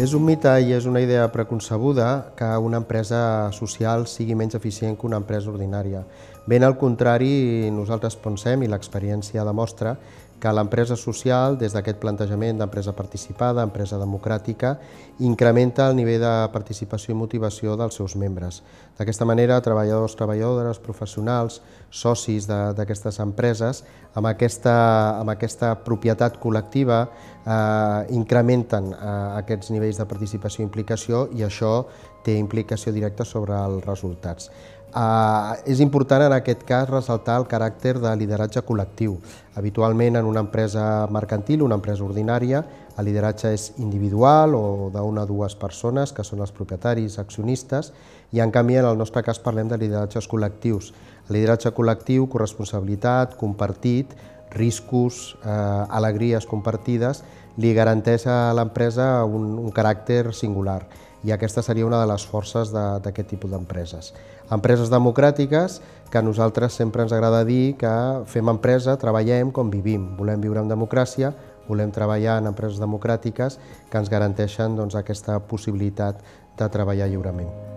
És un mite i és una idea preconcebuda que una empresa social sigui menys eficient que una empresa ordinària. Ben al contrari, nosaltres pensem, i l'experiència demostra, que l'empresa social, des d'aquest plantejament d'empresa participada, empresa democràtica, incrementa el nivell de participació i motivació dels seus membres. D'aquesta manera, treballadors, treballadores, professionals, socis d'aquestes empreses, amb aquesta, amb aquesta propietat col·lectiva, eh, incrementen eh, aquests nivells de participació i implicació i això té implicació directa sobre els resultats. Uh, és important en aquest cas ressaltar el caràcter de lideratge col·lectiu. Habitualment en una empresa mercantil, una empresa ordinària, el lideratge és individual o d'una o dues persones que són els propietaris, accionistes, i en canvi en el nostre cas parlem de lideratges col·lectius. El lideratge col·lectiu, corresponsabilitat, compartit, riscos, eh, alegries compartides, li garanteix a l'empresa un, un caràcter singular i aquesta seria una de les forces d'aquest tipus d'empreses. Empreses democràtiques que a nosaltres sempre ens agrada dir que fem empresa, treballem com vivim, volem viure en democràcia, volem treballar en empreses democràtiques que ens garanteixen doncs, aquesta possibilitat de treballar lliurement.